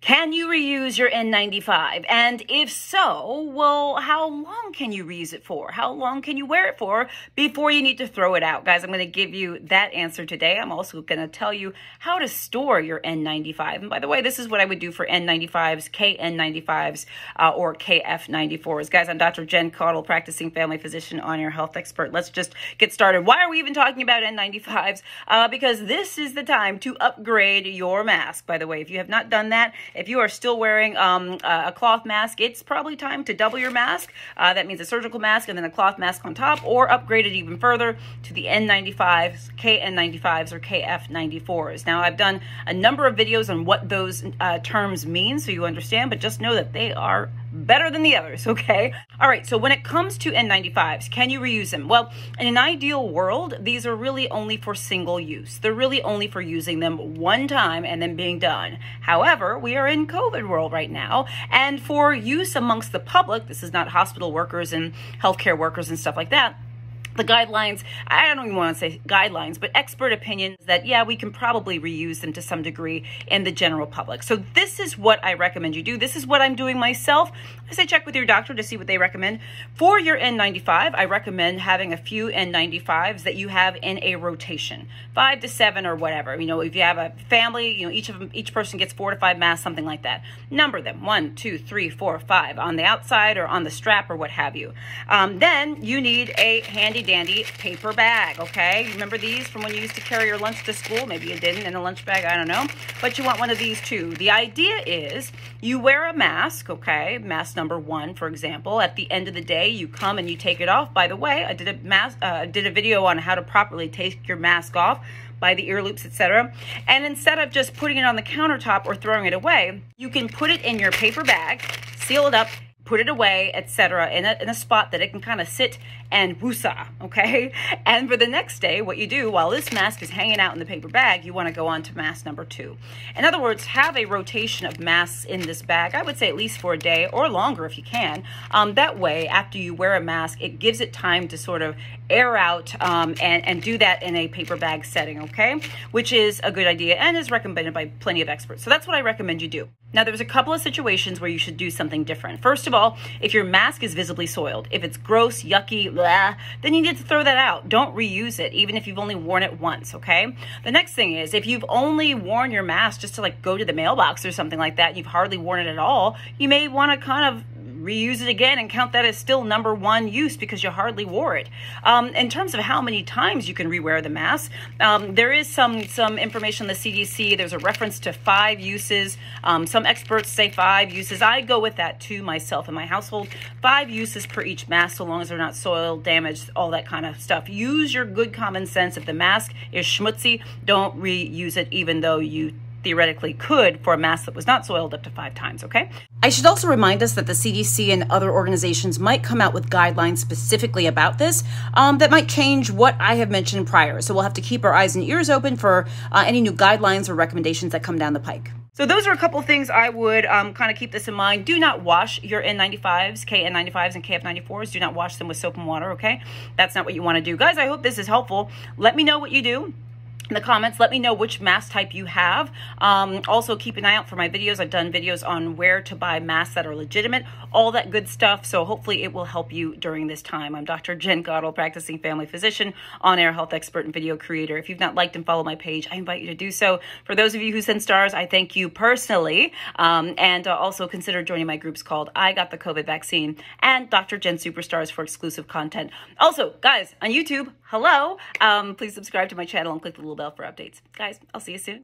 Can you reuse your N95? And if so, well, how long can you reuse it for? How long can you wear it for before you need to throw it out? Guys, I'm going to give you that answer today. I'm also going to tell you how to store your N95. And by the way, this is what I would do for N95s, KN95s, uh, or KF94s. Guys, I'm Dr. Jen Caudle, practicing family physician on your health expert. Let's just get started. Why are we even talking about N95s? Uh, because this is the time to upgrade your mask. By the way, if you have not done that, if you are still wearing um, a cloth mask, it's probably time to double your mask. Uh, that means a surgical mask and then a cloth mask on top, or upgrade it even further to the N95s, KN95s, or KF94s. Now, I've done a number of videos on what those uh, terms mean so you understand, but just know that they are better than the others, okay? All right, so when it comes to N95s, can you reuse them? Well, in an ideal world, these are really only for single use. They're really only for using them one time and then being done. However, we are in COVID world right now, and for use amongst the public, this is not hospital workers and healthcare workers and stuff like that, the guidelines, I don't even want to say guidelines, but expert opinions that, yeah, we can probably reuse them to some degree in the general public. So this is what I recommend you do. This is what I'm doing myself. I say check with your doctor to see what they recommend. For your N95, I recommend having a few N95s that you have in a rotation, five to seven or whatever. You know, if you have a family, you know, each of them, each person gets four to five masks, something like that. Number them, one, two, three, four, five, on the outside or on the strap or what have you. Um, then you need a handy dandy paper bag, okay? Remember these from when you used to carry your lunch to school? Maybe you didn't in a lunch bag, I don't know. But you want one of these too. The idea is you wear a mask, okay? Mask number one, for example. At the end of the day, you come and you take it off. By the way, I did a, mask, uh, did a video on how to properly take your mask off by the ear loops, etc. And instead of just putting it on the countertop or throwing it away, you can put it in your paper bag, seal it up, put it away, etc., in a, in a spot that it can kind of sit and woosah, okay? And for the next day, what you do while this mask is hanging out in the paper bag, you want to go on to mask number two. In other words, have a rotation of masks in this bag. I would say at least for a day or longer if you can. Um, that way, after you wear a mask, it gives it time to sort of air out um, and, and do that in a paper bag setting, okay? Which is a good idea and is recommended by plenty of experts. So that's what I recommend you do. Now, there's a couple of situations where you should do something different. First of all, if your mask is visibly soiled, if it's gross, yucky, blah, then you need to throw that out. Don't reuse it, even if you've only worn it once, okay? The next thing is if you've only worn your mask just to like go to the mailbox or something like that, you've hardly worn it at all, you may want to kind of reuse it again and count that as still number one use because you hardly wore it. Um, in terms of how many times you can rewear the mask, um, there is some some information in the CDC. There's a reference to five uses. Um, some experts say five uses. I go with that too myself in my household. Five uses per each mask, so long as they're not soiled, damaged, all that kind of stuff. Use your good common sense. If the mask is schmutzy, don't reuse it, even though you theoretically could for a mask that was not soiled up to five times, okay? I should also remind us that the CDC and other organizations might come out with guidelines specifically about this um, that might change what I have mentioned prior. So we'll have to keep our eyes and ears open for uh, any new guidelines or recommendations that come down the pike. So those are a couple things I would um, kind of keep this in mind. Do not wash your N95s, KN95s and KF94s. Do not wash them with soap and water, okay? That's not what you want to do. Guys, I hope this is helpful. Let me know what you do in the comments. Let me know which mask type you have. Um, also keep an eye out for my videos. I've done videos on where to buy masks that are legitimate all that good stuff. So hopefully it will help you during this time. I'm dr jen Caudle, practicing family physician on-air health expert and video creator. If you've not liked and followed my page i invite you to do so. For those of you who send stars i thank you personally. Um, and uh, also consider joining my groups called i got the covid vaccine and dr jen superstars for exclusive content. Also guys on youtube hello. Um, please subscribe to my channel and click the little bell for updates. Guys, I'll see you soon.